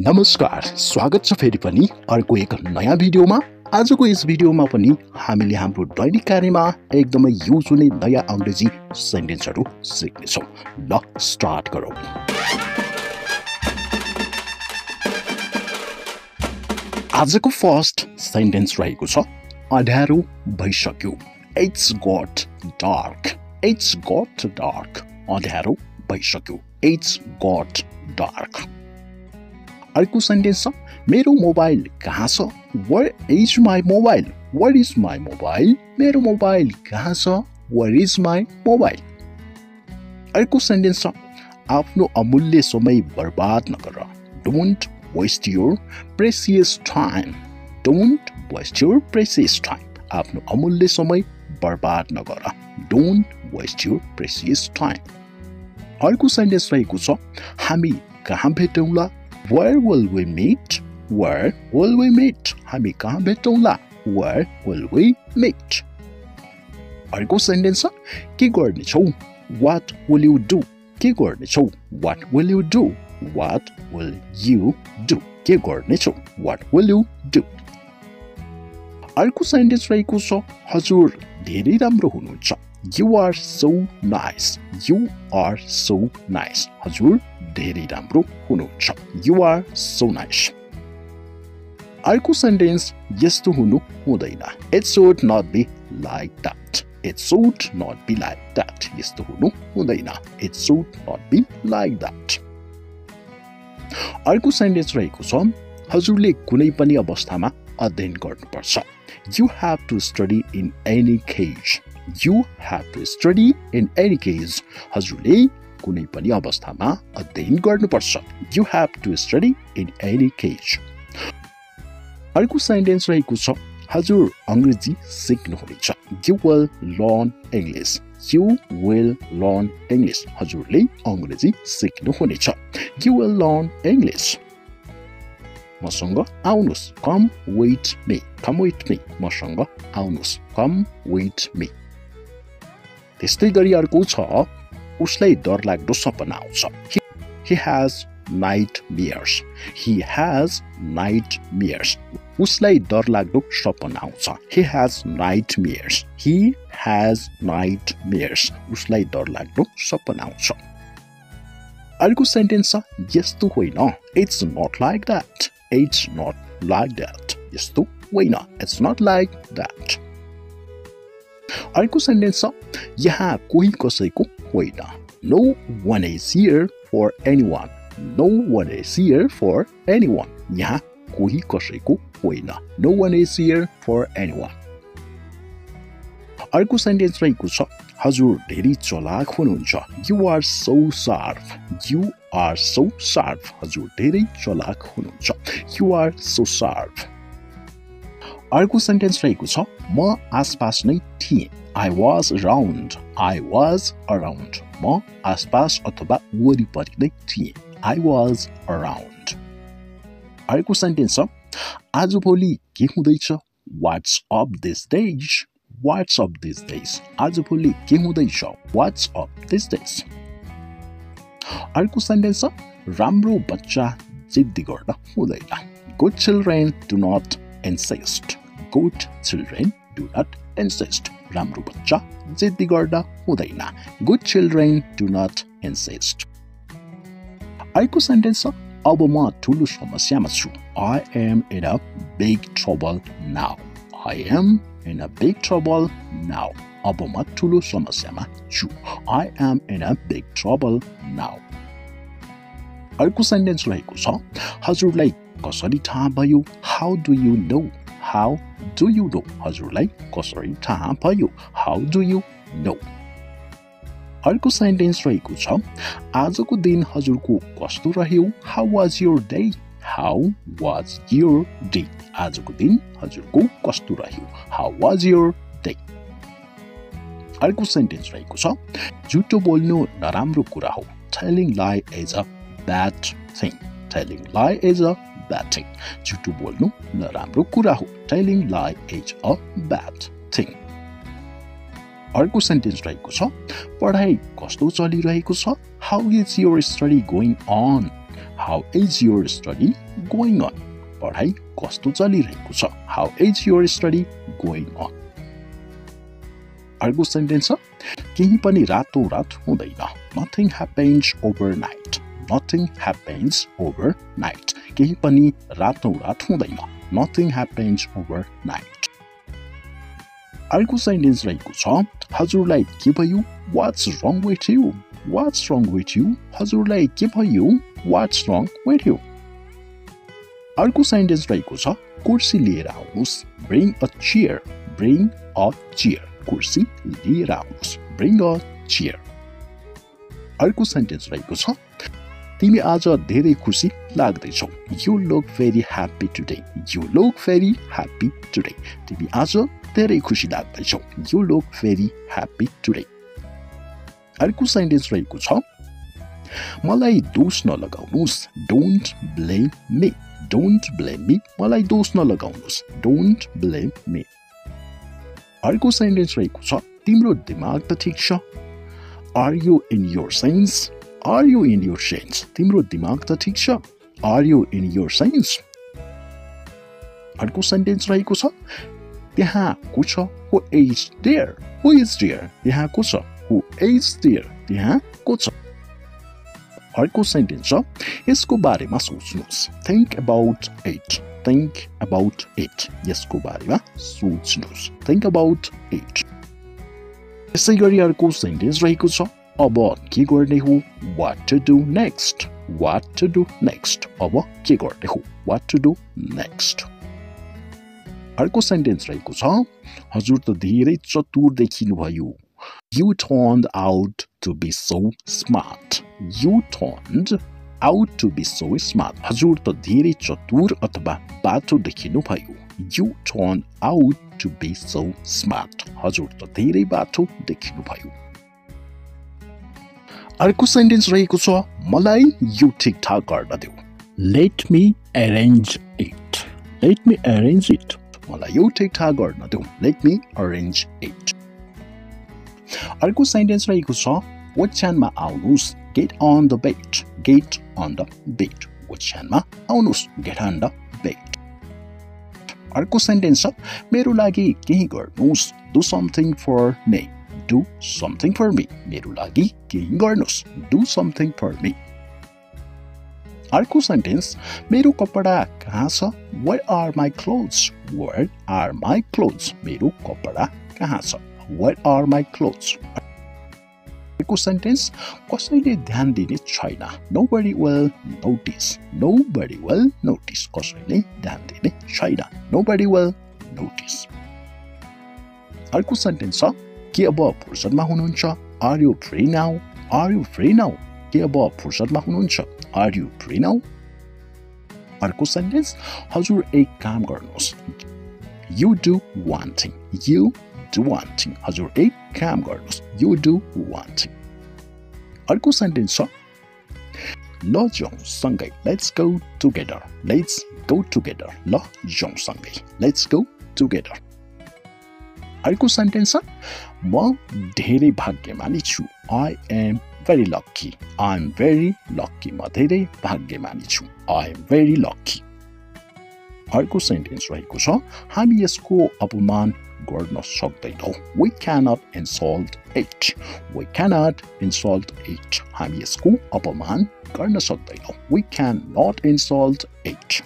नमस्कार स्वागत छ फेरि पनि अर्को एक नयाँ भिडियोमा। आजको यस भिडियोमा पनि हामीले हाम्रो दैनिक कार्यमा एकदमै युज हुने नयाँ अङ्ग्रेजी सेन्टेन्सहरू सिक्नेछौँ। ल स्टार्ट गरौँ। आजको फर्स्ट सेन्टेन्स रहेको छ अँध्यारो भइसक्यो। It's got dark it's got dark अँध्यारो भइसक्यो। इट्स गट डार्क अर्को सेन्टेन्स छ। मेरो मोबाइल कहाँ छ? Where is my mobile where is my mobile मेरो मोबाइल कहाँ छ? वर इज माई मोबाइल अर्को सेन्टेन्स छ। आफ्नो अमूल्य समय बर्बाद नगर। Don't waste your precious time don't waste your precious time आफ्नो अमूल्य समय बर्बाद नगर। Don't waste your precious time अर्को सेन्टेन्स रहेको छ। हामी कहाँ भेटौँला? Where will we meet? Where will we meet? हामी कहाँ भेटौँला Where will we meet? अर्को सेन्टेन्स छ के गर्नेछौ What will you do? के गर्नेछौ What will you do? What will you do? के गर्नेछौ What will you do? अर्को सेन्टेन्स रहेको छ हजुर धेरै राम्रो हुनुहुन्छ you are so nice you are so nice हजुर धेरै राम्रो हुनुहुन्छ। यु आर सो नाइस अर्को सेन्टेन्स यस्तो हुनु हुँदैन। It's should not be like that it's should not be like that यस्तो हुनु हुँदैन। It's should not be like that अर्को सेन्टेन्स रहेको छ। हजुरले कुनै पनि अवस्थामा अध्ययन गर्नुपर्छ। You have to study in any case you have to study in any case हजुरले कुनै पनि अवस्थामा अध्ययन गर्नुपर्छ। You have to study in any case अर्को सेन्टेन्स रहेको छ हजुर अङ्ग्रेजी सिक्नुहुनेछ। You will learn English you will learn English हजुरले अङ्ग्रेजी सिक्नुहुनेछ। यु विल लर्न इङ्ग्लिस मसँग आउनुहोस्। Come with me come with me मसँग आउनुहोस्। कम वेट मी त्यस्तै गरी अर्को छ उसलाई डरलाग्दो सपना आउँछ। He has nightmares he has nightmares उसलाई डरलाग्दो सपना आउँछ। He has nightmares he has nightmares उसलाई डरलाग्दो सपना आउँछ। अर्को सेन्टेन्स छ यस्तो होइन। It's not like that it's not like that यस्तो होइन। इट्स नट लाइक द्याट अर्को सेन्टेन्स छ यहाँ कोही कसैको होइन no one is here for anyone no one is here for anyone यहाँ कोही कसैको होइन no one is here for anyone अर्को सेन्टेन्स रहेको छ हजुर धेरै चलाक हुनुहुन्छ you are so sharp you are so sharp हजुर धेरै चलाक हुनुहुन्छ यु आर सो सार्प अर्को सेन्टेन्स रहेको छ म आसपास नै थिएँ। I was around I was around म आसपास अथवा वरिपरि नै थिएँ। आई वाज अराउन्ड अर्को सेन्टेन्स छ आजभोलि के हुँदैछ? What's up this days what's up this days आजभोलि के हुँदैछ? वाट्स अप दिस डेज अर्को सेन्टेन्स छ राम्रो बच्चा जिद्दी गर्न हुँदैन। Good children do not insist good children do not insist राम्रो बच्चा जिद्दी गर्दा हुँदैन। Good children do not insist अर्को सेन्टेन्स छ अब म ठुलो समस्यामा छु। I am in a big trouble now I am in a big trouble now अब म ठुलो समस्यामा छु। I am in a big trouble now अर्को सेन्टेन्स रहेको छ हजुरलाई कसरी थाहा भयो? How do you know how do you know हजुरलाई कसरी थाहा भयो? हाउ डु यु नो अर्को सेन्टेन्स रहेको छ आजको दिन हजुरको कस्तो रह्यो? How was your day how was your day आजको दिन हजुरको कस्तो रह्यो? हाउ वाज योर डे अर्को सेन्टेन्स रहेको छ झुटो बोल्नु नराम्रो कुरा हो। Telling lie is a bad thing telling lie is a bad thing झुटो बोल्नु नराम्रो कुरा हो telling lie is a bad thing अर्को सेन्टेन्स रहेको छ पढाइ कस्तो चलिरहेको छ how is your study going on how is your study going on पढाइ कस्तो चलिरहेको छ how is your study going on अर्को सेन्टेन्स छ केही पनि रातो रात हुँदैन nothing happens overnight nothing happens overnight केही पनि रातो रात हुँदैन. नथिङ ह्यापेन्स ओभर नाइट अर्को सेन्टेन्स रहेको छ हजुरलाई के भयो? What's wrong with you what's wrong with you हजुरलाई के भयो? वाट्स रङ विथ यु अर्को सेन्टेन्स रहेको छ कुर्सी लिएर आउनुहोस्। Bring a chair bring a chair कुर्सी लिएर आउनुहोस्। ब्रिङ अ चियर अर्को सेन्टेन्स रहेको छ तिमी आज धेरै खुसी लाग्दैछौ। You look very happy today you look very happy today तिमी आज धेरै खुसी लाग्दैछौ। You look very happy today अर्को सेन्टेन्स रहेको छ। मलाई दोष नलगाउनुहोस्। Don't blame me don't blame me मलाई दोष नलगाउनुहोस्। डोन्ट ब्लेम मी अर्को सेन्टेन्स रहेको छ। तिम्रो दिमाग त ठिक छ। Are you in your sense are you in your sense तिम्रो दिमाग त ठिक छ are you in your sense अर्को सेन्टेन्स रहेको छ त्यहाँ को छ who is there who is there त्यहाँ को छ हु इज देयर त्यहाँ को छ अर्को सेन्टेन्स छ यसको बारेमा सोच्नुहोस् think about it think about it. यसको बारेमा सोच्नुहोस् think about it. यसै गरी अर्को सेन्टेन्स रहेको छ अब के गर्ने हो? What to do next what to do next अब के गर्ने हो? वाट टु डु नेक्स्ट अर्को सेन्टेन्स रहेको छ हजुर त धेरै चतुर देखिनुभयो You turned out to be so smart. You turned out to be so smart हजुर त धेरै चतुर अथवा बाटो देखिनु भयो। You turn out to be so smart हजुर त धेरै बाटो देखिनु भयो। अर्को सेन्टेन्स रहेको छ मलाई यो ठिकठाक गर्न देऊ। Let me arrange it let me arrange it मलाई यो ठिकठाक गर्न देऊ। लेट मी अरेन्ज इट अर्को सेन्टेन्स रहेको छ ओछ्यानमा आउनुहोस्। Get on the bed get on the bed ओछ्यानमा आउनुहोस्। गेट अन द बेट अर्को सेन्टेन्स छ मेरो लागि केही गर्नुहोस्। Do something for me do something for me मेरो लागि केही गर्नुहोस् डु समथिङ फर मी अर्को सेन्टेन्स मेरो कपडा कहाँ छ where are my clothes where are my clothes मेरो कपडा कहाँ छ वेयर आर माई क्लोथ्स अर्को सेन्टेन्स कसैले ध्यान दिने छैन nobody will notice nobody will notice कसैले ध्यान दिने छैन नो बडी वेल नोटिस अर्को सेन्टेन्स छ के अब फुर्सदमा हुनुहुन्छ? Are you free now are you free now के अब फुर्सदमा हुनुहुन्छ? आर यु फ्री नाउ अर्को सेन्टेन्स हजुर एक काम गर्नुहोस्। You do one thing you do one thing हजुर एक काम गर्नुहोस्। यु डु वान थिङ अर्को सेन्टेन्स छ। ल जाउँ सँगै let's go together let's go together ल जाउँ सँगै लेट्स गो टुगेदर अर्को सेन्टेन्स छ। म धेरै भाग्यमानी छु। I am very lucky I am very lucky म धेरै भाग्यमानी छु। आई एम भेरी लक्की अर्को सेन्टेन्स रहेको छ हामी यसको अपमान गर्न सक्दैनौँ। We cannot insult it we cannot insult it हामी यसको अपमान गर्न सक्दैनौँ। We can not insult it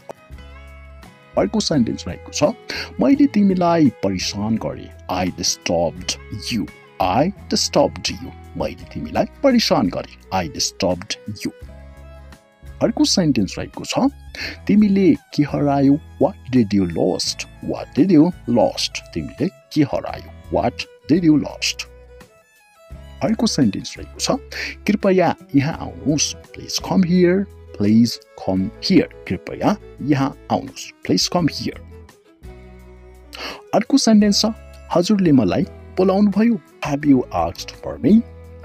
अर्को सेन्टेन्स रहेको छ। मैले तिमीलाई परेसान गरेँ। I disturbed you I disturbed you मैले तिमीलाई परेसान गरेँ। आई डिस्टर्ब्ड यु अर्को सेन्टेन्स रहेको छ। तिमीले के हरायो? What did you lost what did you lost तिमीले के हरायो? वाट डिड यु लस्ट अर्को सेन्टेन्स रहेको छ। कृपया यहाँ आउनुहोस्। Please come here please come here कृपया यहाँ आउनुहोस्. प्लिज कम हियर अर्को सेन्टेन्स छ हजुरले मलाई बोलाउनु भयो have you asked for me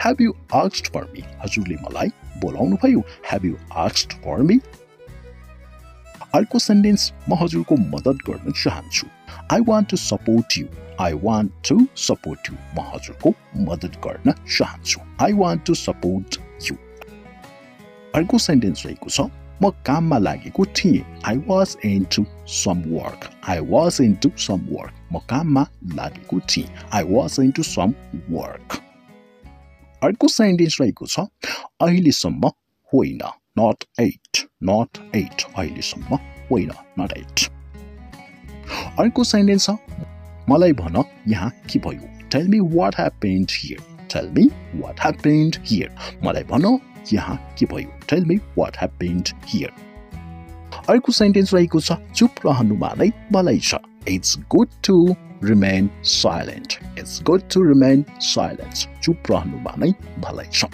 have you asked for me हजुरले मलाई बोलाउनु भयो have you asked for me अर्को सेन्टेन्स म हजुरको मद्दत गर्न चाहन्छु। I want to support you I want to support you म हजुरको मद्दत गर्न चाहन्छु। I want to support you अर्को सेन्टेन्स रहेको छ म काममा लागेको थिएँ। I was in to some work I was in to some work म काममा लागेको थिएँ। I was in to some work अर्को सेन्टेन्स रहेको छ अहिलेसम्म होइन। नट एट नट एट अहिलेसम्म होइन। नट एट अर्को सेन्टेन्स छ मलाई भन यहाँ के भयो? Tell me what happened here tell me what happened here मलाई भन यहाँ के भयो? Tell me what happened here अर्को सेन्टेन्स रहेको छ चुप रहनुमा नै भलै छ। It's good to remain silent it's good to remain silent चुप रहनुमा नै भलै छ।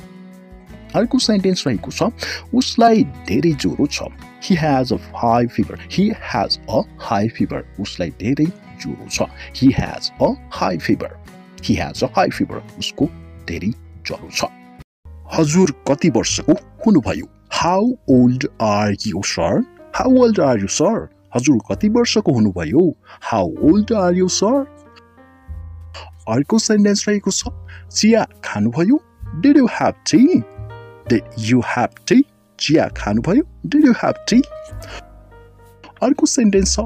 अर्को सेन्टेन्स रहेको छ उसलाई धेरै ज्वरो छ। He has a high fever he has a high fever उसलाई धेरै ज्वरो छ। He has a high fever he has a high fever उसको धेरै ज्वरो छ। हजुर कति वर्षको हुनुभयो how old are you sir how old are you sir हजुर कति वर्षको हुनुभयो how old are you sir अर्को सेन्टेन्स रहेको छ चिया खानुभयो? Did you have tea Did you have tea? चिया खानुभयो? डिड यु ह्याभ टी अर्को सेन्टेन्स छ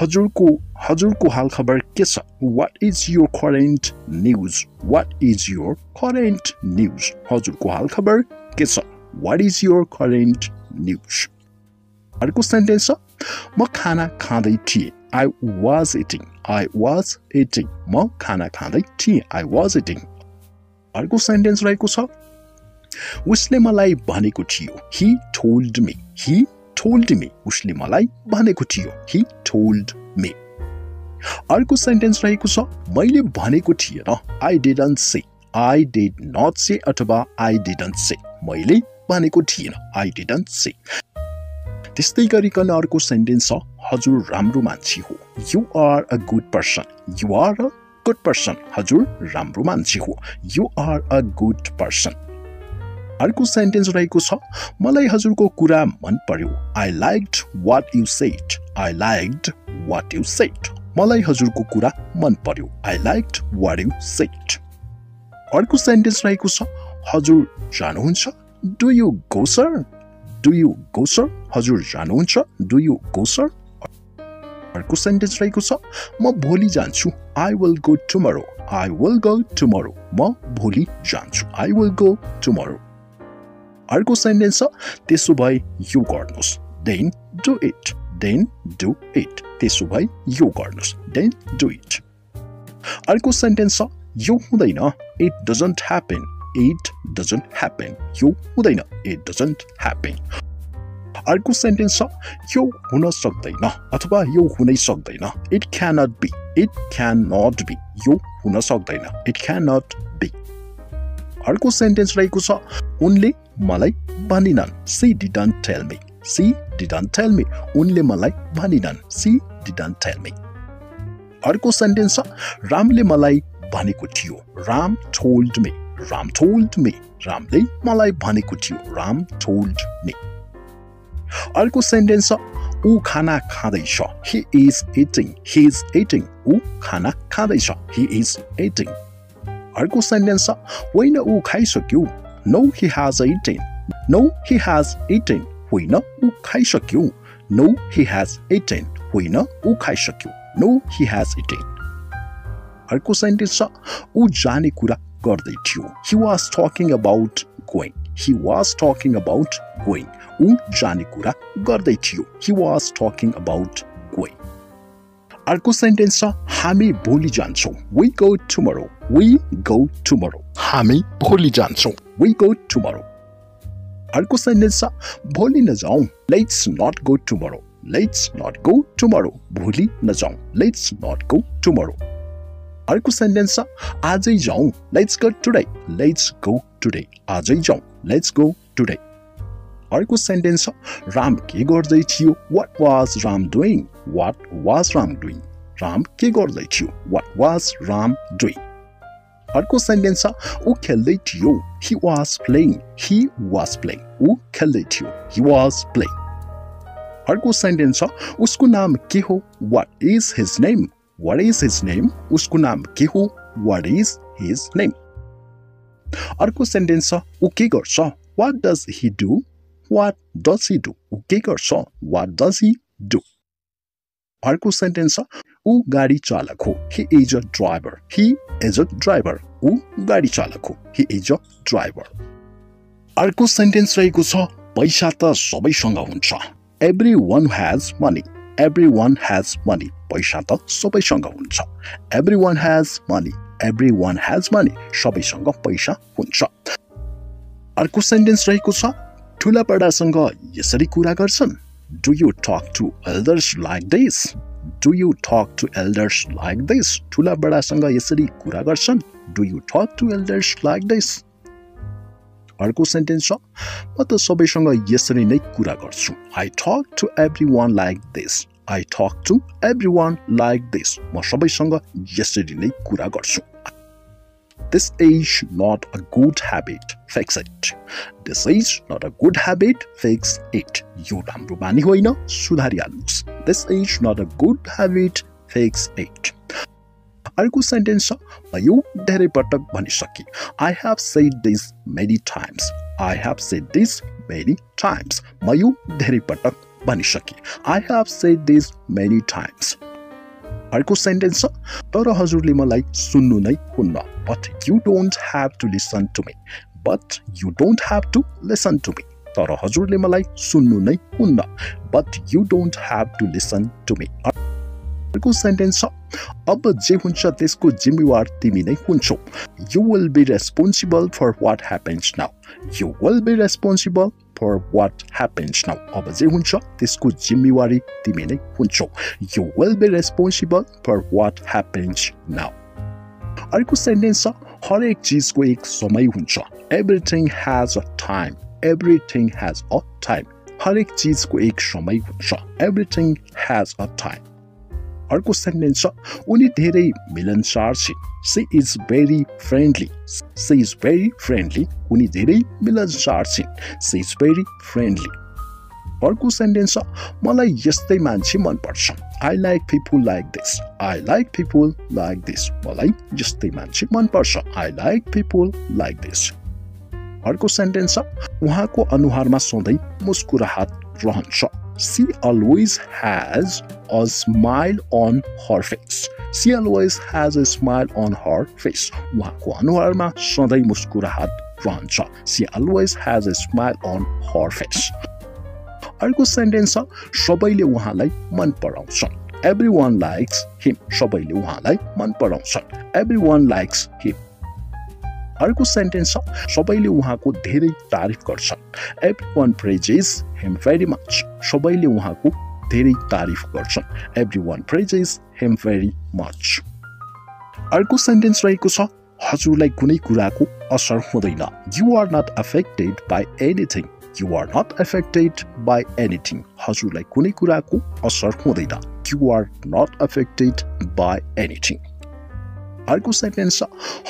हजुरको हजुरको हालखबर के छ? What is your current news what is your current news हजुरको हालखबर के छ? What is your current news अर्को सेन्टेन्स छ। म खाना खाँदै थिएँ। I was eating I was eating म खाना खाँदै थिएँ। आई वाज इटिङ अर्को सेन्टेन्स रहेको छ। उसले मलाई भनेको थियो। He told me he told me उसले मलाई भनेको थियो। हि टोल्ड मी अर्को सेन्टेन्स रहेको छ मैले भनेको थिएन। I didn't say I did not say अथवा आई डिडन्ट से मैले भनेको थिएन। आई डिडन्ट से त्यस्तै गरिकन अर्को सेन्टेन्स छ हजुर राम्रो मान्छे हो। You are a good person you are a good person हजुर राम्रो मान्छे हो। You are a good person अर्को सेन्टेन्स रहेको छ मलाई हजुरको कुरा मन पर्यो। I like what you said I like what you said मलाई हजुरको कुरा मन पर्यो। I like what you said अर्को सेन्टेन्स रहेको छ हजुर जानुहुन्छ? Do you go sir do you go sir हजुर जानुहुन्छ? डु यु गो सर अर्को सेन्टेन्स रहेको छ म भोलि जान्छु। I will go tomorrow I will go tomorrow म भोलि जान्छु। आई विल गो टुमरो अर्को सेन्टेन्स छ त्यसो भए यो गर्नुहोस्। Then do it then do it त्यसो भए यो गर्नुहोस्. देन डु इट अर्को सेन्टेन्स छ यो हुँदैन. It doesn't happen it doesn't happen यो हुँदैन. इट डजन्ट ह्यापन अर्को सेन्टेन्स छ यो हुन सक्दैन अथवा यो हुनै सक्दैन. It can not be it can not be यो हुन सक्दैन. इट क्यान नट बी अर्को सेन्टेन्स रहेको छ उनले मलाई भनिनन्. She didn't tell me she didn't tell me उनले मलाई भनिनन् सी डिडन्ट टेल मी अर्को सेन्टेन्स छ रामले मलाई भनेको थियो Ram told me Ram told me रामले मलाई भनेको थियो राम टोल्ड मी अर्को सेन्टेन्स छ ऊ खाना खाँदैछ he is eating he is eating ऊ खाना खाँदैछ हि इज इटिङ अर्को सेन्टेन्स छ होइन ऊ खाइसक्यो No, he has eaten. No, he has eaten. होइन ऊ खाइसक्यो। नो हि हेज इटेन होइन ऊ खाइसक्यो। नो हि हेज इटेन अर्को सेन्टेन्स छ ऊ जाने कुरा गर्दै थियो। He was talking about going he was talking about going ऊ जाने कुरा गर्दै थियो। He was talking about going अर्को सेन्टेन्स छ हामी भोलि जान्छौँ। We go tomorrow we go tomorrow हामी भोलि जान्छौँ। वी गो टुमरो अर्को सेन्टेन्स छ भोलि नजाउँ let's not go tomorrow let's not go tomorrow भोलि नजाउँ लेट्स नट गो टुमरो अर्को सेन्टेन्स छ आजै जाउँ let's go today let's go today आजै जाउँ लेट्स गो टुडे अर्को सेन्टेन्स छ राम के गर्दै थियो what was Ram doing what was Ram doing Ram के गर्दै थियो वाट वाज राम डुइङ अर्को सेन्टेन्स छ ऊ खेल्दै थियो he was playing he was playing ऊ खेल्दै थियो हि वाज प्लेइङ अर्को सेन्टेन्स छ उसको नाम के हो what is his name what is his name उसको नाम के हो वाट इज हिज नेम अर्को सेन्टेन्स छ ऊ के गर्छ what does he do what does he do ऊ के गर्छ वाट डज हि डु अर्को सेन्टेन्स छ ऊ गाडी चालक हो he is a driver he is a driver ऊ गाडी चालक हो हि इज अ ड्राइभर अर्को सेन्टेन्स रहेको छ पैसा त सबैसँग हुन्छ everyone has money everyone has money पैसा त सबैसँग हुन्छ everyone has money everyone has money सबैसँग पैसा हुन्छ अर्को सेन्टेन्स रहेको छ ठुला बडासँग यसरी कुरा गर्छन् do you talk to elders like this do you talk to elders like this ठुला बडासँग यसरी कुरा गर्छन् do you talk to elders like this अर्को सेन्टेन्स छ। म त सबैसँग यसरी नै कुरा गर्छु। I talk to everyone like this I talk to everyone like this म सबैसँग यसरी नै कुरा गर्छु। This is not a good habit. Fix it. This is not a good habit. Fix it. यो राम्रो बानी होइन सुधारिहाल्नुहोस् This is not a good habit. Fix it. अर्को सेन्टेन्स छ म यो धेरै पटक भनिसकेँ I have said this many times I have said this many times म यो धेरै पटक भनिसकेँ I have said this many times अर्को सेन्टेन्स छ। तर हजुरले मलाई सुन्नु नै हुन्न। But you don't have to listen to me but you don't have to listen to me तर हजुरले मलाई सुन्नु नै हुन्न। But you don't have to listen to me अर्को सेन्टेन्स छ। अब जे हुन्छ त्यसको जिम्मेवार तिमी नै हुन्छौ। You will be responsible for what happens now you will be responsible for what happens now अब जे हुन्छ त्यसको जिम्मेवारी तिमी नै हुन्छौ you will be responsible for what happens now अर्को सेन्टेन्स छ हरेक चिजको एक समय हुन्छ everything has a time everything has a time हरेक चिजको एक समय हुन्छ एभ्रिथिङ हेज अ टाइम अर्को सेन्टेन्स छ। उनी धेरै मिलनसार छिन् she is very friendly she is very friendly उनी धेरै मिलनसार छिन् सी इज भेरी फ्रेन्डली अर्को सेन्टेन्स छ। मलाई यस्तै मान्छे मनपर्छ। I like people like this I like people like this मलाई यस्तै मान्छे मनपर्छ। I like people like this अर्को सेन्टेन्स छ। उहाँको अनुहारमा सधैँ मुस्कुराहट रहन्छ। She always has a smile on her face. She always has a smile on her face. उहाँको अनुहारमा सधैँ मुस्कुराहट रहन्छ She always has a smile on her face. अर्को सेन्टेन्स छ सबैले उहाँलाई मन पराउँछन् एभ्री वान लाइक्स हिम सबैले उहाँलाई मन पराउँछन् एभ्री वान लाइक्स हिम अर्को सेन्टेन्स छ। सबैले उहाँको धेरै तारिफ गर्छन् everyone praises him very much सबैले उहाँको धेरै तारिफ गर्छन्। Everyone praises him very much अर्को सेन्टेन्स रहेको छ हजुरलाई कुनै कुराको असर हुँदैन। You are not affected by anything you are not affected by anything हजुरलाई कुनै कुराको असर हुँदैन। You are not affected by anything अर्को सेन्टेन्स छ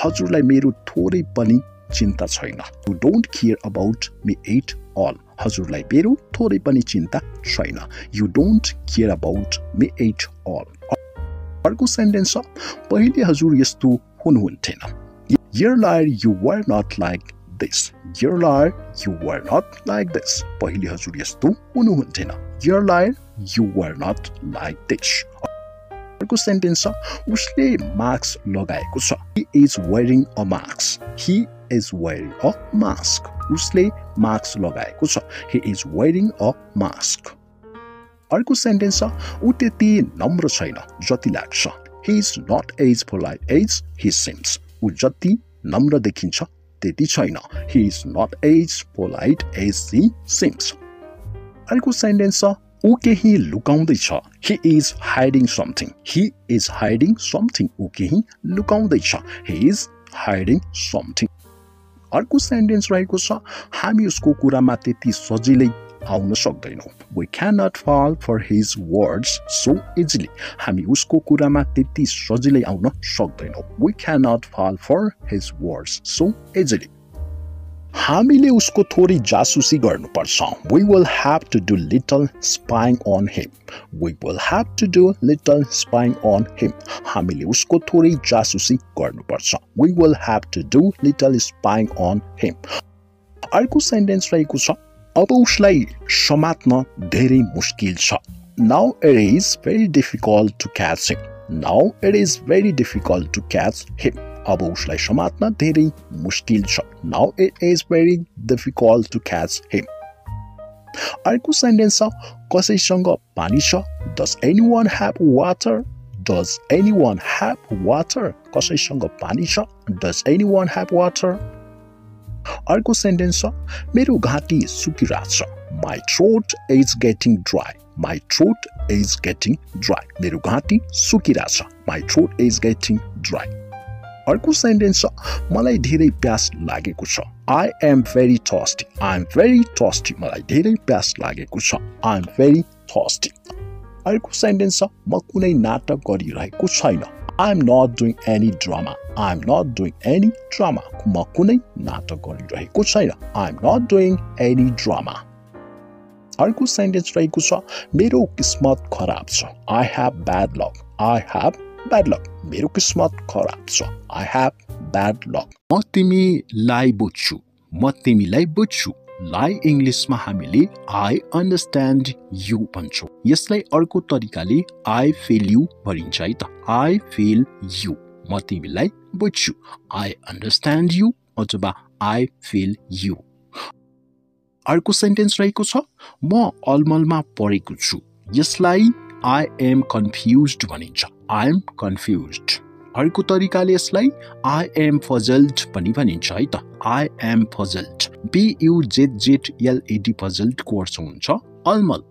हजुरलाई मेरो थोरै पनि चिन्ता छैन। You don't care about me at all हजुरलाई मेरो थोरै पनि चिन्ता छैन। You don't care about me at all अर्को सेन्टेन्स छ पहिले हजुर यस्तो हुनुहुन्थेन। Earlier you were not like this earlier you were not like this पहिले हजुर यस्तो हुनुहुन्थेन। Earlier you were not like this अर्को सेन्टेन्स छ उसले मास्क लगाएको छ। He is wearing a mask he is wearing a mask उसले मास्क लगाएको छ। He is wearing a mask अर्को सेन्टेन्स छ ऊ त्यति नम्र छैन जति लाग्छ। He is not as polite as he seems ऊ जति नम्र देखिन्छ त्यति छैन। He is not as polite as he seems अर्को सेन्टेन्स छ ऊ केही लुकाउँदैछ he is hiding something he is hiding something ऊ केही लुकाउँदैछ हि इज हाइडिङ समथिङ अर्को सेन्टेन्स रहेको छ हामी उसको कुरामा त्यति सजिलै आउन सक्दैनौँ। We can not fall for his words so easily हामी उसको कुरामा त्यति सजिलै आउन सक्दैनौँ। We can not fall for his words so easily हामीले उसको थोरै जासुसी गर्नुपर्छ। We will have to do little spying on him we will have to do little spying on him हामीले उसको थोरै जासुसी गर्नुपर्छ। We will have to do little spying on him अर्को सेन्टेन्स रहेको छ। अब उसलाई समात्न धेरै मुस्किल छ। Now it is very difficult to catch him now it is very difficult to catch him अब उसलाई समात्न धेरै मुस्किल छ now it is very difficult to catch him अर्को सेन्टेन्स छ कसैसँग पानी छ does anyone have water does anyone have water कसैसँग पानी छ does any one have water अर्को सेन्टेन्स छ मेरो घाँटी सुकिरहेछ my throat is getting dry my throat is getting dry मेरो घाँटी सुकिरहेछ my throat is getting dry अर्को सेन्टेन्स छ मलाई धेरै प्यास लागेको छ। I am very thirsty I am very thirsty मलाई धेरै प्यास लागेको छ। आई एम भेरी थस्टी अर्को सेन्टेन्स छ म कुनै नाटक गरिरहेको छैन। I am not doing any drama I am not doing any drama म कुनै नाटक गरिरहेको छैन। I am not doing any drama अर्को सेन्टेन्स रहेको छ मेरो किस्मत खराब छ। I have bad luck I have bad luck मेरो किस्मत खराब छ आई हेभ ब्याड लक म तिमीलाई बुझ्छु म तिमीलाई बुझ्छु लाई इङ्ग्लिसमा हामीले आई अन्डरस्ट्यान्ड यु भन्छौँ यसलाई अर्को तरिकाले आई फिल यु भनिन्छ है त आई फिल यु म तिमीलाई बुझ्छु आई अन्डरस्ट्यान्ड यु अथवा आई फिल यु अर्को सेन्टेन्स रहेको छ म अलमलमा पढेको छु यसलाई आई एम कन्फ्युज भनिन्छ। आई एम कन्फ्युज अर्को तरिकाले यसलाई आई एम फजल्ड पनि भनिन्छ है त। I am puzzled B U Z Z L E D फजल्डको अर्थ हुन्छ। अलमल।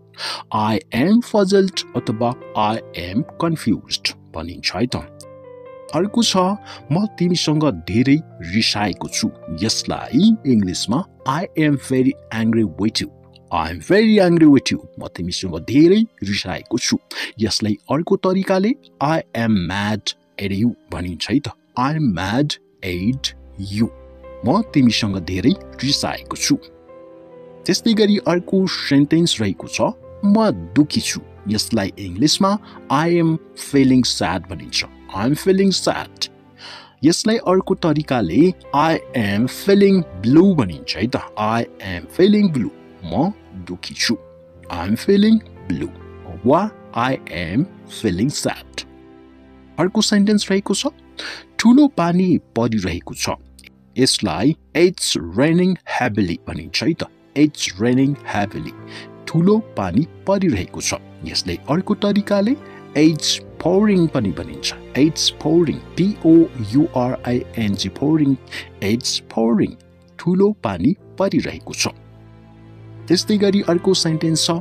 आई एम फजल्ड अथवा आई एम कन्फ्युज भनिन्छ है त। अर्को छ म तिमीसँग धेरै रिसाएको छु। यसलाई इङ्ग्लिसमा I am very angry with you I am very angry with you म तिमीसँग धेरै रिसाएको छु। यसलाई अर्को तरिकाले I am mad at you भनिन्छ है त। I am mad at you म तिमीसँग धेरै रिसाएको छु। त्यस्तै गरी अर्को सेन्टेन्स रहेको छ म दुखी छु। यसलाई इङ्ग्लिसमा आई एम फिलिङ स्याड भनिन्छ। आई एम फिलिङ स्याड यसलाई अर्को तरिकाले आई एम फिलिङ ब्लू भनिन्छ है त। आई एम फिलिङ ब्लू म आई एम फिलिङ ब्लू वा आई एम फिलिङ स्याड अर्को सेन्टेन्स रहेको छ ठुलो पानी परिरहेको छ। यसलाई इट्स रेनिङ हेभिली भनिन्छ है त। इट्स रेनिङ हेभिली ठुलो पानी परिरहेको छ। यसलाई अर्को तरिकाले एड्स पोरिङ पनि भनिन्छ। AIDS pouring पिओयुआरआइएनजी pouring AIDS pouring ठुलो पानी परिरहेको छ। त्यस्तै गरी अर्को सेन्टेन्स छ।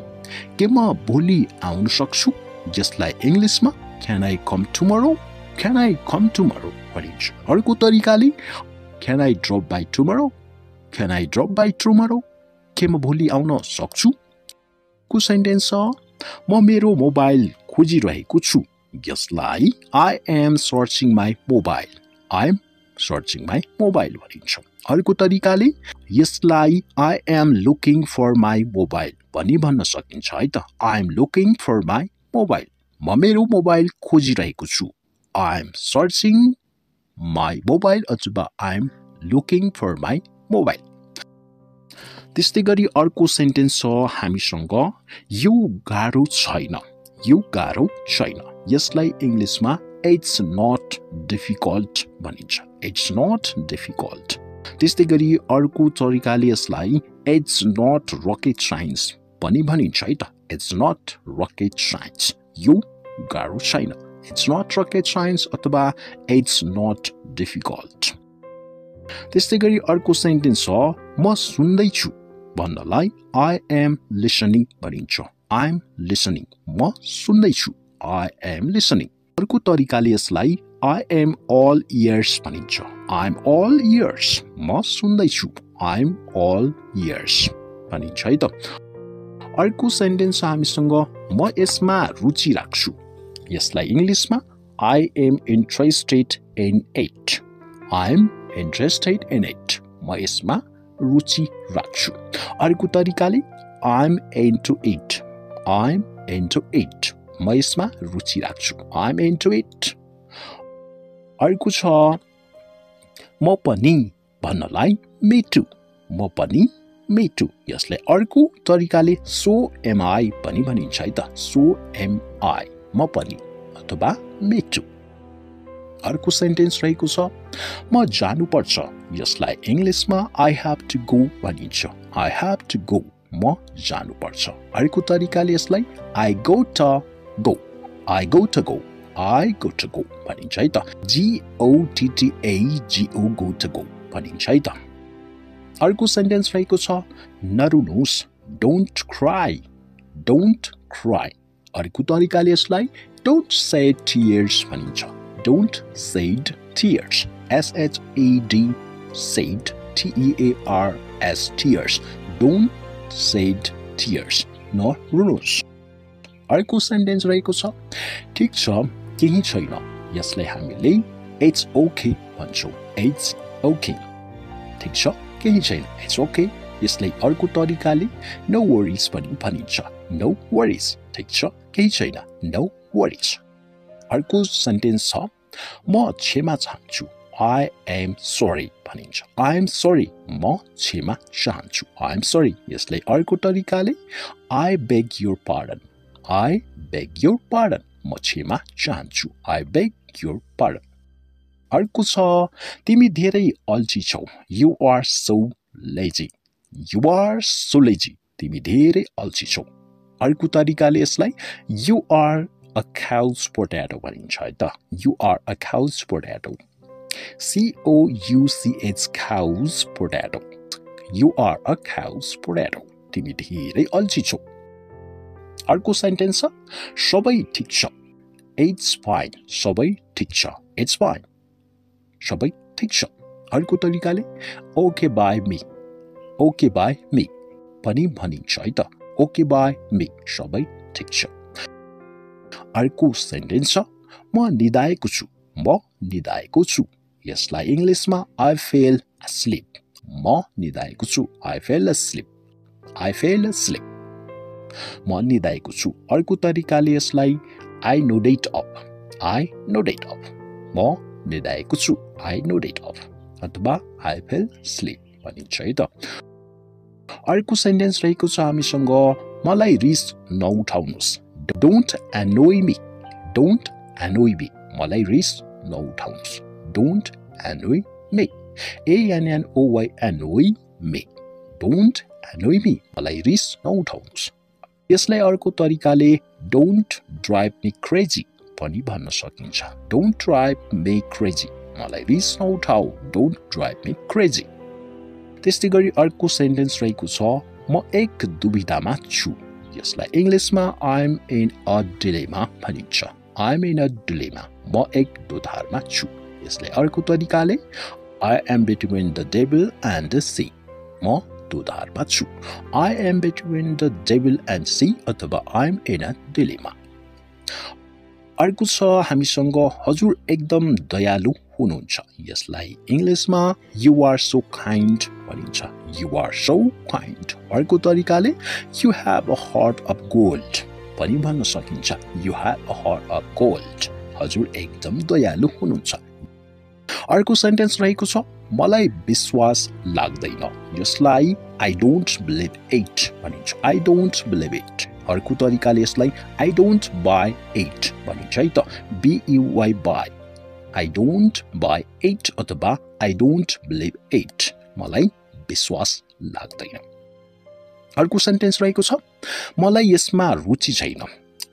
के म भोलि आउन सक्छु? जसलाई इङ्ग्लिसमा can I come tomorrow can I come tomorrow भनिन्छ। अर्को तरिकाले can I drop by tomorrow can I drop by tomorrow के म भोलि आउन सक्छु? को सेन्टेन्स छ? म मेरो मोबाइल खोजिरहेको छु। यसलाई I am searching my mobile I am searching my mobile भनिन्छ। अर्को तरिकाले यसलाई I am looking for my mobile भनी भन्न सकिन्छ है त। I am looking for my mobile म मेरो मोबाइल खोजिरहेको छु। I am searching my mobile अथवा I am looking for my mobile त्यस्तै गरी अर्को सेन्टेन्स छ हामीसँग। यो गाह्रो छैन। यो गाह्रो छैन। यसलाई इङ्ग्लिसमा इट्स नट डिफिकल्ट भनिन्छ। इट्स नट डिफिकल्ट त्यस्तै गरी अर्को तरिकाले यसलाई इट्स नट रकेट साइन्स पनि भनिन्छ है त। इट्स नट रकेट साइन्स यो गाह्रो छैन। इट्स नट रकेट साइन्स अथवा इट्स नट डिफिकल्ट त्यस्तै गरी अर्को सेन्टेन्स छ म सुन्दैछु भन्नलाई आई एम लिसनिङ भनिन्छ। आई एम लिसनिङ म सुन्दैछु। आई एम लिसनिङ अर्को तरिकाले यसलाई आई एम अल इयर्स भनिन्छ आई एम अल इयर्स म सुन्दैछु आई एम अल इयर्स भनिन्छ है त अर्को सेन्टेन्स हामीसँग म यसमा रुचि राख्छु. यसलाई इङ्ग्लिसमा I am interested in it I am interested in it म यसमा रुचि राख्छु। अर्को तरिकाले I am into it I am into it म यसमा रुचि राख्छु। आई एम इन्टु इट अर्को छ म पनि भन्नलाई मिटु म पनि मे टु यसलाई अर्को तरिकाले सो एमआई पनि भनिन्छ है त। सो एमआई म पनि अथवा मे टु अर्को सेन्टेन्स रहेको छ म जानुपर्छ। यसलाई इङ्ग्लिसमा आई हेभ टु गो भनिन्छ। आई हेभ टु गो म जानुपर्छ। अर्को तरिकाले यसलाई I gotta go I gotta go I gotta go भनिन्छ है त G O T T A G O gotta go भनिन्छ है त अर्को सेन्टेन्स रहेको छ नरुनुहोस् डोन्ट क्राई डोन्ट क्राई अर्को तरिकाले यसलाई डोन्ट सेड टियर्स भनिन्छ don't shed tears S H A D shed T E A R S tears don't shed tears नरुनुहोस् अर्को सेन्टेन्स रहेको छ ठिक छ केही छैन यसलाई हामीले इट्स ओके भन्छौँ इट्स ओके ठिक छ केही छैन इट्स ओके यसलाई अर्को तरिकाले नो वरिज पनि भनिन्छ नो वरिज ठिक छ केही छैन नो वरिज अर्को सेन्टेन्स छ म क्षमा चाहन्छु आई एम सरी भनिन्छ आई एम सरी म क्षमा चाहन्छु आई एम सरी यसलाई अर्को तरिकाले I beg your pardon I beg your pardon म क्षमा चाहन्छु। आई बेग योर पार्डन अर्को छ तिमी धेरै अल्छी छौ। You are so lazy you are so lazy तिमी धेरै अल्छी छौ। अर्को तरिकाले यसलाई you are a couch potato भनिन्छ है त। You are a couch potato C O U C H couch potato you are a couch potato तिमी धेरै अल्छी छौ। अर्को सेन्टेन्स छ सबै ठिक छ। इट्स फाइन सबै ठिक छ। इट्स फाइन सबै ठिक छ। अर्को तरिकाले okay by me okay by me पनि भनिन्छ है त। ओके बाई मी सबै ठिक छ। अर्को सेन्टेन्स छ म निदाएको छु। म निदाएको छु। यसलाई इङ्ग्लिसमा आई फेल स्लिप म निदाएको छु। I fell asleep I fell asleep म निदाएको छु। अर्को तरिकाले यसलाई I nodded off I nodded off म निदाएको छु। आई नो डेट अफ अथवा आई फेल स्लिप भनिन्छ है त। अर्को सेन्टेन्स रहेको छ हामीसँग मलाई रिस नउठाउनुहोस्। Don't annoy me don't annoy me मलाई रिस नउठाउनुहोस्। Don't annoy me A N N O Y annoy me don't annoy me मलाई रिस नउठाउनुहोस्। यसलाई अर्को तरिकाले डोन्ट ड्राइभ मी क्रेजी पनि भन्न सकिन्छ। डोन्ट ड्राइभ मे क्रेजी मलाई रिस नउठाऊ। डोन्ट ड्राइभ मी क्रेजी त्यस्तै गरी अर्को सेन्टेन्स रहेको छ म एक दुविधामा छु। यसलाई इङ्ग्लिसमा आइएम इन अ डिलेमा भनिन्छ। आइएम इन अ डिलेमा म एक दुधारमा छु। यसलाई अर्को तरिकाले I am between the devil and the sea म दुधारमा छु। I am between the devil and the sea I am in a dilemma अर्को छ हामीसँग हजुर एकदम दयालु हुनुहुन्छ। यसलाई इङ्ग्लिसमा युआर सो काइन्ड भनिन्छ। युआर सो काइन्ड अर्को तरिकाले you have a heart of gold पनि भन्न सकिन्छ। You have a heart of gold हजुर एकदम दयालु हुनुहुन्छ। अर्को सेन्टेन्स रहेको छ मलाई विश्वास लाग्दैन। यसलाई आई डोन्ट बिलिभ इट भनिन्छ। आई डोन्ट बिलिभ इट अर्को तरिकाले यसलाई आई डोन्ट बाई एट भनिन्छ है त। B U Y buy I don't buy it अथवा आई डोन्ट बिलिभ एट मलाई विश्वास लाग्दैन। अर्को सेन्टेन्स रहेको छ। मलाई यसमा रुचि छैन।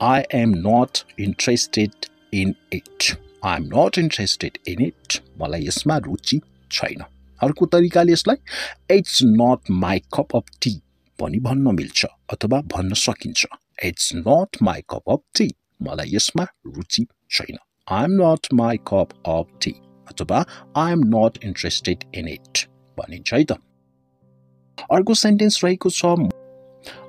I am not interested in it I am not interested in it मलाई यसमा रुचि छैन। अर्को तरिकाले यसलाई it's not my cup of tea पनि भन्न मिल्छ अथवा भन्न सकिन्छ। It's not my cup of tea मलाई यसमा रुचि छैन। I am not my cup of tea अथवा I am not interested in it भनिन्छ है त। अर्को सेन्टेन्स रहेको छ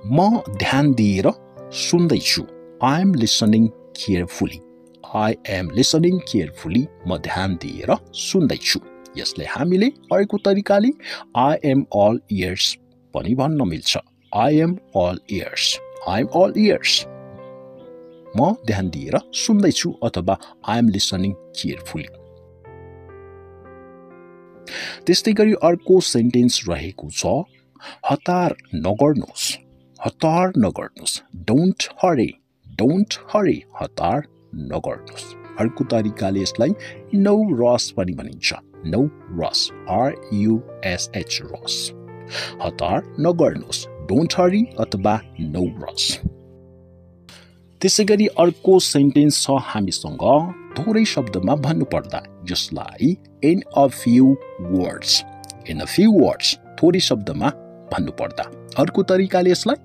म ध्यान दिएर सुन्दैछु। I am listening carefully I am listening carefully म ध्यान दिएर सुन्दैछु। यसलाई हामीले अर्को तरिकाले आई एम अल इयर्स पनि भन्न मिल्छ। I am all ears I am all ears म ध्यान दिएर सुन्दैछु अथवा आई एम लिसनिङ केयरफुली त्यस्तै गरी अर्को सेन्टेन्स रहेको छ हतार नगर्नुहोस्। हतार नगर्नुहोस्। डोन्ट हरे डोन्ट हरे हतार नगर्नुहोस्। अर्को तरिकाले यसलाई नौ रस पनि भनिन्छ। नौ रस आरयुएसएच रस हतार नगर्नुहोस् डोन्ट हरी अथवा नौ रस त्यसै गरी अर्को सेन्टेन्स छ हामीसँग। थोरै शब्दमा भन्नुपर्दा जसलाई in a few words in a few words थोरै शब्दमा भन्नुपर्दा। अर्को तरिकाले यसलाई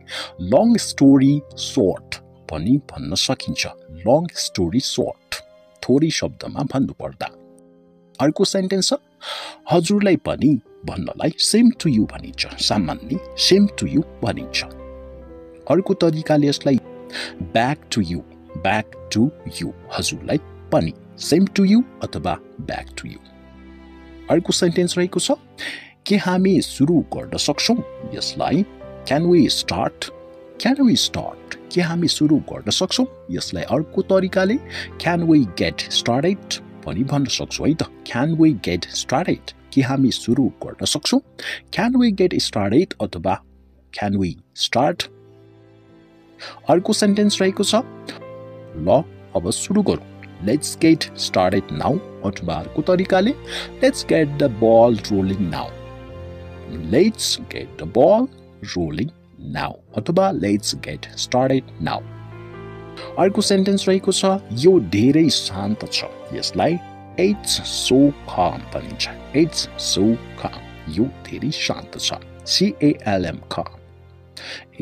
लङ स्टोरी सर्ट पनि भन्न सकिन्छ। लङ स्टोरी सर्ट थोरै शब्दमा भन्नुपर्दा। अर्को सेन्टेन्स छ? हजुरलाई पनि भन्नलाई सेम टु यु भनिन्छ। सामान्य सेम टु यु भनिन्छ। अर्को तरिकाले यसलाई back to you back to you हजुरलाई पनि सेम टु यु अथवा ब्याक टु यु अर्को सेन्टेन्स रहेको छ के हामी सुरु गर्न सक्छौँ? यसलाई can we start can we start के हामी सुरु गर्न सक्छौँ? यसलाई अर्को तरिकाले क्यान वी गेट स्टार्टेड पनि भन्न सक्छौँ है त। क्यान वी गेट स्टार्टेड के हामी सुरु गर्न सक्छौँ? क्यान वी गेट स्टार्टेड अथवा क्यान वी स्टार्ट अर्को सेन्टेन्स रहेको छ। ल अब सुरु गरौँ। लेट्स गेट स्टार्टेड नाउ अथवा अर्को तरिकाले। Let's get the ball rolling now let's get the ball rolling now अथवा लेट्स गेट स्टार्टेड नाउ अर्को सेन्टेन्स रहेको छ यो धेरै शान्त छ। यसलाई इट्स सो खाम भनिन्छ। इट्स सो खाम यो धेरै शान्त छ। सिएएलएम खाम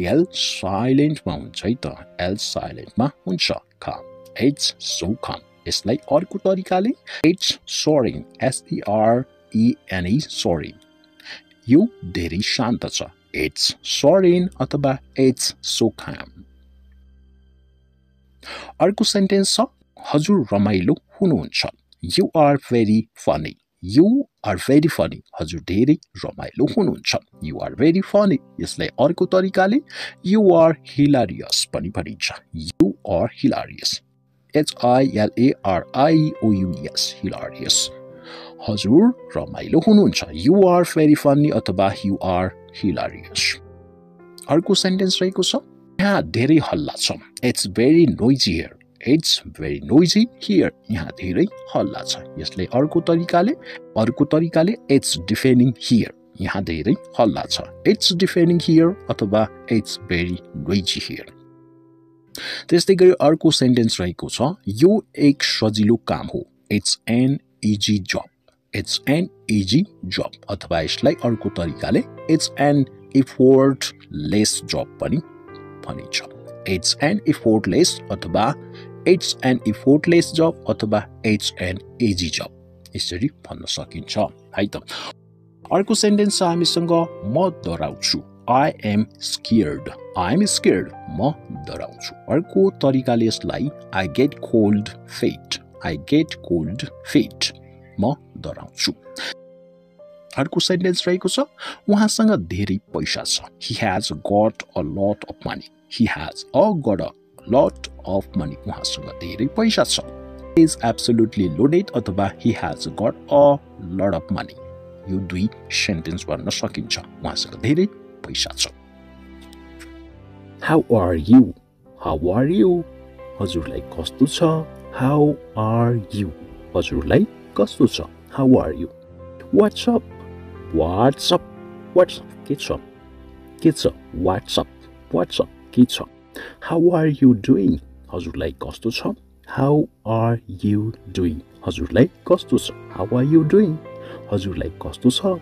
एल साइलेन्टमा हुन्छ है त। एल साइलेन्टमा हुन्छ खाम एच सो खाम यसलाई अर्को तरिकाले एच सोरिङ एसइआरइएनई सोरिङ यो धेरै शान्त छ। एट्स सोरिन अथवा एट्स सोखाम अर्को सेन्टेन्स छ हजुर रमाइलो हुनुहुन्छ। You are very funny you are very funny हजुर धेरै रमाइलो हुनुहुन्छ। यु आर भेरी फनी यसलाई अर्को तरिकाले यु आर हिलारियस पनि भनिन्छ। यु आर हिलारियस एचआइएलएआरआइओयुएस हिलारियस हजुर रमाइलो हुनुहुन्छ। यु आर भेरी फनी अथवा यु आर हिलारियस अर्को सेन्टेन्स रहेको छ यहाँ धेरै हल्ला छ। It's very noisy here it's very noisy here यहाँ धेरै हल्ला छ। यसले अर्को तरिकाले अर्को तरिकाले इट्स डिफेनिङ हियर यहाँ धेरै हल्ला छ। इट्स डिफेनिङ हियर अथवा इट्स भेरी नोइजी हियर त्यस्तै गरी अर्को सेन्टेन्स रहेको छ। यो एक सजिलो काम हो। It's an easy job it's an easy job अथवा यसलाई अर्को तरिकाले it's an effortless job पनि भनिन्छ। इट्स एन इफोर्टलेस अथवा इट्स एन इफोर्टलेस जब अथवा इट्स एन एजी जब यसरी भन्न सकिन्छ है त? अर्को सेन्टेन्स छ हामीसँग म डराउँछु। I am scared I am scared म डराउँछु। अर्को तरिकाले यसलाई I get cold feet I get cold feet म डराउँछु। अर्को सेन्टेन्स रहेको छ उहाँसँग धेरै पैसा छ। He has got a lot of money he has a got lot of money उहाँसँग धेरै पैसा छ इज एब्सोल्युटली लोडेड अथवा he has got a lot of money यो दुई सेन्टेन्स भन्न सकिन्छ उहाँसँग धेरै पैसा छ how are you how are you हजुरलाई कस्तो छ हाउ आर यु हजुरलाई कस्तो छ how are you what's up what's up what's up के छ के छ वाट्सअप वाट्सअप के छ? हाउ आर यु डुइङ हजुरलाई कस्तो छ? हाउ आर यु डुइङ हजुरलाई कस्तो छ? हाउ आर यु डुइङ हजुरलाई कस्तो छ?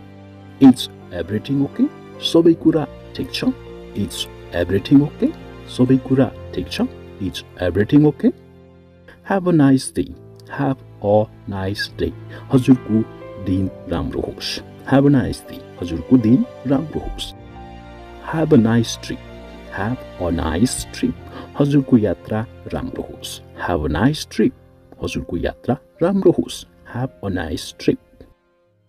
इट्स एभ्रिथिङ ओके सबै कुरा ठिक छ? इट्स एभ्रिथिङ ओके सबै कुरा ठिक छ? It's everything okay have a nice day have a nice day हजुरको दिन राम्रो होस्। ह्याभ अ नाइस डे हजुरको दिन राम्रो होस्। Have a nice trip have a nice trip हजुरको यात्रा राम्रो होस् ह्याभ अ नाइस ट्रिप हजुरको यात्रा राम्रो होस् have a nice trip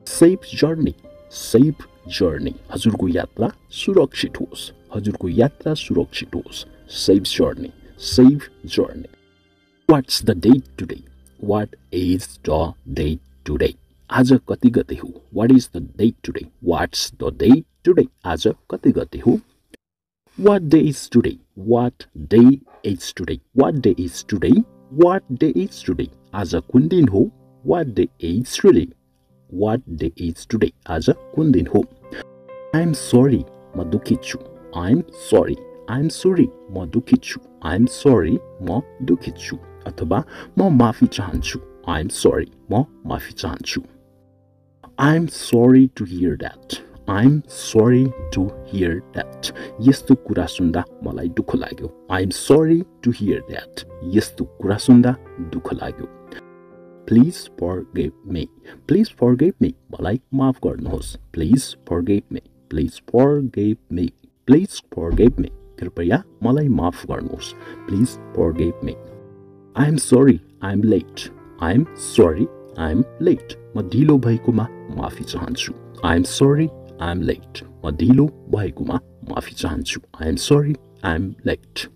safe journey safe journey हजुरको यात्रा सुरक्षित होस् हजुरको यात्रा सुरक्षित होस् safe journey safe journey what's the date today what is the date today आज कति गते हो? What is the date today what's the date today आज कति गते हो? What day is today? What day is today? What day is today? What day is today? As a kundinho, what day is today? What day is today? As a kundinho. I'm sorry, Madukichu. I'm sorry. I'm sorry, Madukichu. I'm sorry, Madukichu. Atoba, Ma Mafi Chanchu. I'm sorry, Ma Mafi Chanchu. I'm sorry to hear that. I'm sorry to hear that यस्तो कुरा सुन्दा मलाई दुःख लाग्यो। I'm sorry to hear that यस्तो कुरा सुन्दा दुःख लाग्यो। Please forgive me please forgive me मलाई माफ गर्नुहोस्। Please forgive me please forgive me please forgive me कृपया मलाई माफ गर्नुहोस्। Please forgive me I'm sorry I'm late I'm sorry I'm late म ढिलो भएकोमा माफी चाहन्छु। आइएम सरी आइएम लेट म ढिलो भएकोमा माफी चाहन्छु आइएम सरी आइएम लेट